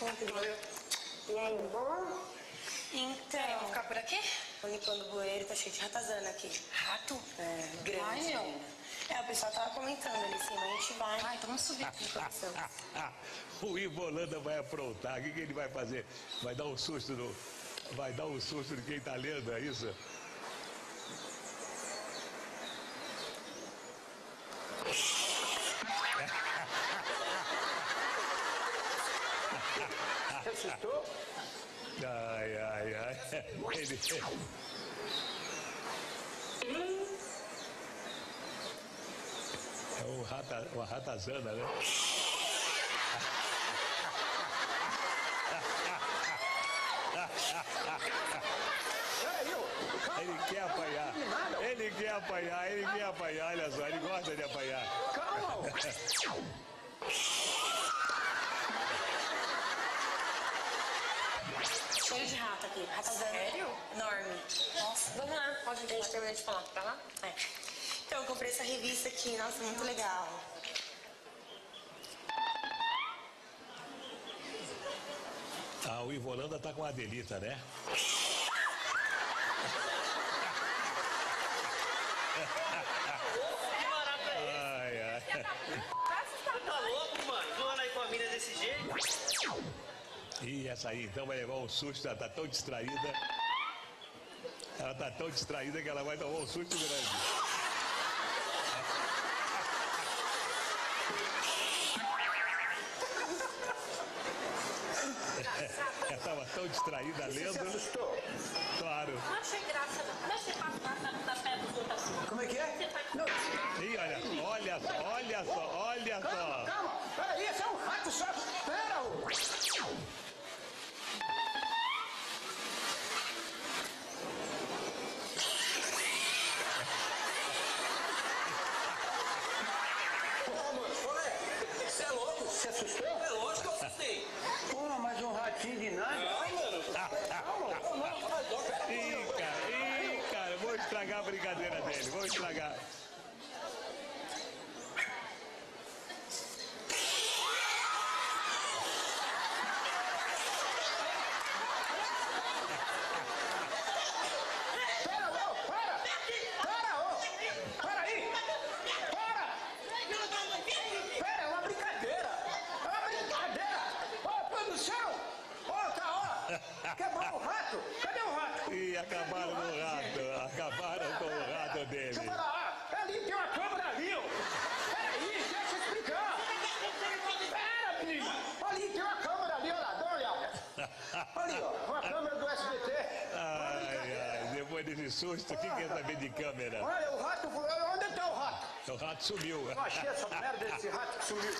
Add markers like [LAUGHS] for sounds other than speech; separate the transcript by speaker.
Speaker 1: E aí, bom?
Speaker 2: Então,
Speaker 1: Vou ficar por aqui?
Speaker 2: tô limpando o bueiro, tá cheio de ratazana aqui.
Speaker 1: Rato?
Speaker 2: É, grande.
Speaker 1: Ai, meu.
Speaker 2: É, o pessoal tava comentando ali em cima, a gente vai.
Speaker 1: Ai, então vamos subir.
Speaker 2: Produção. [LAUGHS]
Speaker 3: o Ivo Holanda vai aprontar. O que, que ele vai fazer? Vai dar um susto no. Vai dar um susto de quem tá lendo, é isso?
Speaker 4: Você assustou?
Speaker 3: Ai, ai, ai. Ele. É um rata, uma ratazana, né? Ele quer apanhar. Ele quer apanhar, ele quer apanhar, olha só, ele gosta de apanhar.
Speaker 4: calma. ô.
Speaker 2: Cheio de rato aqui. Ratazana.
Speaker 1: Sério?
Speaker 2: Enorme. Nossa, vamos lá. Pode a gente terminar de falar. Pra lá? É. Então, eu comprei essa revista aqui. Nossa, muito legal.
Speaker 3: Ah, o Ivo Holanda tá com a Adelita, né? Ai, ai.
Speaker 5: Você tá louco, mano? Zoando aí com a mina desse jeito?
Speaker 3: E essa aí então vai levar um susto, ela tá tão distraída. Ela tá tão distraída que ela vai tomar um susto grande. [LAUGHS] Ela tava tão distraída
Speaker 4: Você se
Speaker 3: lendo,
Speaker 4: assustou?
Speaker 3: claro.
Speaker 6: Não achei graça, não. Como é que você passa da, da pé dos outros assim?
Speaker 4: Como é que é?
Speaker 6: Você faz...
Speaker 4: Não,
Speaker 3: E olha, olha só, olha só, olha
Speaker 4: calma,
Speaker 3: só.
Speaker 4: calma. Peraí, esse é um rato só. Pera,
Speaker 5: Você
Speaker 4: assustou?
Speaker 5: É lógico que eu assustei.
Speaker 4: Pô, mas um ratinho de nada.
Speaker 5: Não, mano. Não, pera.
Speaker 3: Ih, cara, ih, cara, vou estragar a brincadeira dele, vou estragar.
Speaker 4: Pera, ô, para! Para, ô! Para aí! Para! Pera, é uma brincadeira! É uma brincadeira! Ô, produção! Ô, tá, ó! Quebrou o rato! Cadê o rato?
Speaker 3: Ih, acabaram com o rato, acabaram com o rato
Speaker 4: Deixa eu
Speaker 3: dele.
Speaker 4: falar, ó! Ali tem uma câmera ali, ó! Pera aí, deixa eu explicar! Pera, menina! Ali tem uma câmera ali, olha lá, dá uma olhada! Ali, ó, uma câmera do SBT!
Speaker 3: Ai, ai, depois desse susto, o que quer saber de câmera?
Speaker 4: Olha, o rato, onde tá o rato?
Speaker 3: O rato sumiu.
Speaker 4: Eu achei essa merda desse rato que sumiu.